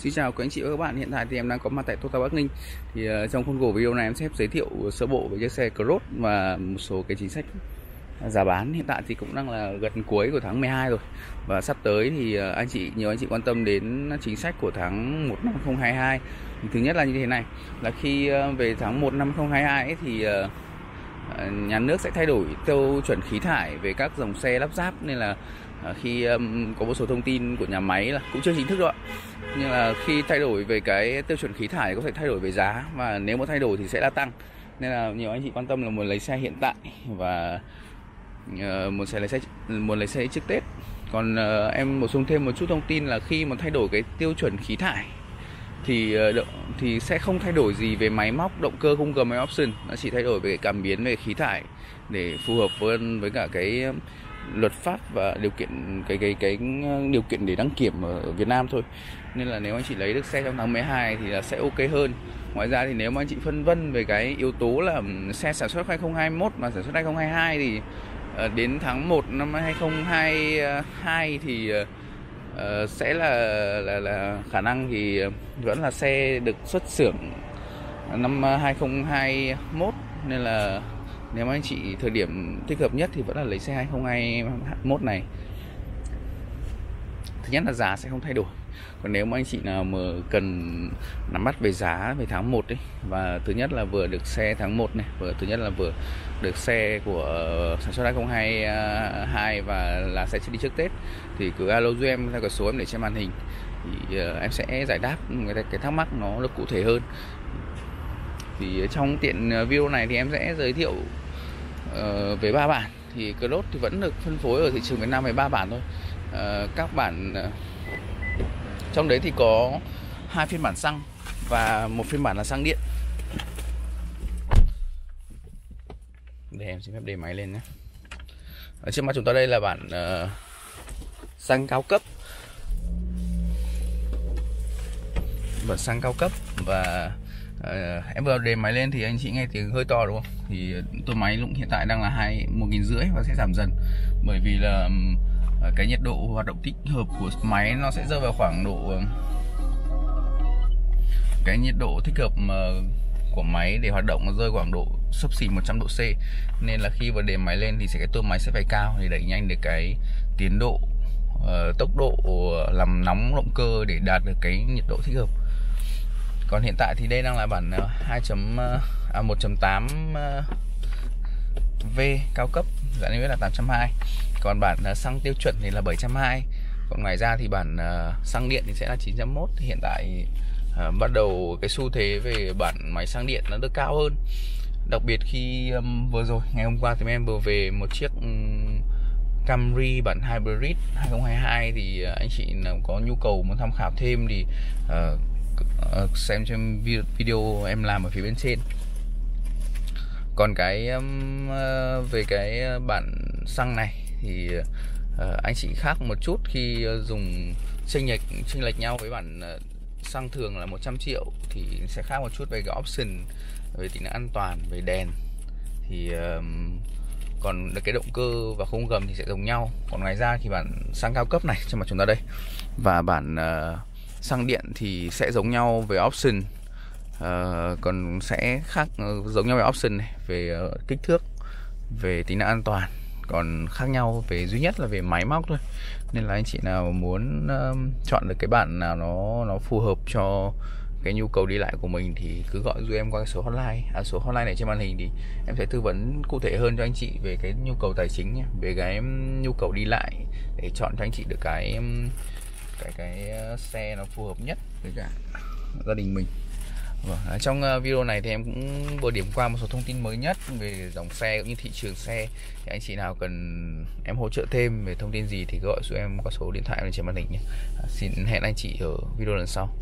Xin chào các anh chị và các bạn, hiện tại thì em đang có mặt tại Toyota Bắc Ninh. Thì uh, trong khuôn khổ video này em sẽ giới thiệu sơ bộ về chiếc xe Cross và một số cái chính sách à, giá bán. Hiện tại thì cũng đang là gần cuối của tháng 12 rồi. Và sắp tới thì uh, anh chị, nhiều anh chị quan tâm đến chính sách của tháng 1 năm 2022 Thứ nhất là như thế này, là khi uh, về tháng 1 năm 2022 ấy, thì uh, Ờ, nhà nước sẽ thay đổi tiêu chuẩn khí thải về các dòng xe lắp ráp nên là ờ, khi um, có một số thông tin của nhà máy là cũng chưa chính thức đâu ạ. Nhưng là khi thay đổi về cái tiêu chuẩn khí thải có thể thay đổi về giá và nếu mà thay đổi thì sẽ là tăng. Nên là nhiều anh chị quan tâm là muốn lấy xe hiện tại và uh, muốn xe lấy xe muốn lấy xe trước Tết. Còn uh, em bổ sung thêm một chút thông tin là khi mà thay đổi cái tiêu chuẩn khí thải thì ờ, thì sẽ không thay đổi gì về máy móc, động cơ, khung gầm máy option. Nó chỉ thay đổi về cảm biến, về khí thải để phù hợp với với cả cái luật pháp và điều kiện, cái cái cái điều kiện để đăng kiểm ở Việt Nam thôi. Nên là nếu anh chị lấy được xe trong tháng 12 thì là sẽ ok hơn. Ngoài ra thì nếu mà anh chị phân vân về cái yếu tố là xe sản xuất 2021 mà sản xuất 2022 thì ờ, đến tháng 1 năm 2022 thì ờ, uh, sẽ là là là khả năng thì ờ, vẫn là xe được xuất xưởng năm ờ, 2021 nên là nếu mà anh chị thời điểm thích hợp nhất thì vẫn là lấy xe 2021 này. Thứ nhất là giá sẽ không thay đổi còn nếu mà anh chị nào mà cần nắm bắt về giá về tháng 1 ấy và thứ nhất là vừa được xe tháng 1 này vừa thứ nhất là vừa được xe của sản xuất 2022 và là sẽ đi trước Tết thì cứ alo giúp em theo cái số em để trên màn hình thì ờ, em sẽ giải đáp cái, cái thắc mắc nó được cụ thể hơn. Thì trong tiện video này thì em sẽ giới thiệu uh, về ba bản. Thì Cross thì vẫn được phân phối ở thị trường Việt Nam về ba bản thôi. Uh, các bản uh, trong đấy thì có hai phiên bản xăng và một phiên bản là xăng điện. Để em xin phép để máy lên nhé. Ở trước mắt chúng ta đây là bản uh, xăng cao cấp. Bản xăng cao cấp và uh, em vừa đề máy lên thì anh chị nghe tiếng hơi to đúng không? Thì tôi máy lúc hiện tại đang là hai một nghìn rưỡi và sẽ giảm dần. Bởi vì là uh, Ờ, cái nhiệt độ hoạt động thích hợp của máy nó sẽ rơi vào khoảng độ ờ, cái nhiệt độ thích hợp mà của máy để hoạt động nó rơi khoảng độ sấp xỉ 100 độ C nên là khi vừa đề máy lên thì sẽ cái tua máy sẽ phải cao để đẩy nhanh được cái tiến độ uh, tốc độ làm nóng động cơ để đạt được cái nhiệt độ thích hợp còn hiện tại thì đây đang là bản 2. Uh, à, 1.8 uh, V cao cấp giá niêm yết là 820 còn bản ờ, xăng tiêu chuẩn thì là 720 còn ngoài ra thì bản ờ, xăng điện thì sẽ là 901 hiện tại ờ, bắt đầu cái xu thế về bản máy xăng điện nó được cao hơn. Đặc biệt khi um, vừa rồi ngày hôm qua thì em vừa về một chiếc um, Camry bản hybrid 2022 thì uh, anh chị nào có nhu cầu muốn tham khảo thêm thì uh, xem xem video em làm ở phía bên trên còn cái um, về cái ờ, bản xăng này thì uh, anh chị khác một chút khi dùng chênh lệch chênh lệch nhau với bản uh, xăng thường là 100 triệu thì sẽ khác một chút về cái option về tính năng an toàn về đèn. Thì um, còn cái động cơ và khung gầm thì sẽ giống nhau. Còn ngoài ra thì bản xăng cao cấp này cho mặt chúng ta đây và bản uh, xăng điện thì sẽ giống nhau về option uh, còn sẽ khác uh, giống nhau về option này về uh, kích thước về tính năng an toàn còn khác nhau về duy nhất là về máy móc thôi. Nên là anh chị nào muốn uh, chọn được cái bản nào nó nó phù hợp cho cái nhu cầu đi lại của mình thì cứ gọi giúp em qua số hotline. À, số hotline này trên màn hình thì em sẽ tư vấn cụ thể hơn cho anh chị về cái nhu cầu tài chính nhé. Về cái nhu cầu đi lại để chọn cho anh chị được cái cái cái xe nó phù hợp nhất với cả gia đình mình. Vâng, à, trong ờ, video này thì em cũng vừa điểm qua một số thông tin mới nhất về dòng xe cũng như thị trường xe thì anh chị nào cần em hỗ trợ thêm về thông tin gì thì gọi giúp em qua số điện thoại trên màn hình nhé. À, xin hẹn anh chị ở video lần sau.